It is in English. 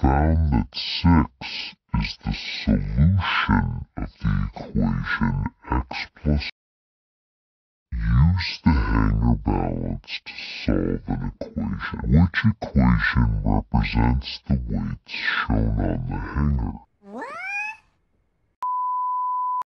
found that 6 is the solution of the equation x plus Use the hanger balance to solve an equation. Which equation represents the weights shown on the hanger?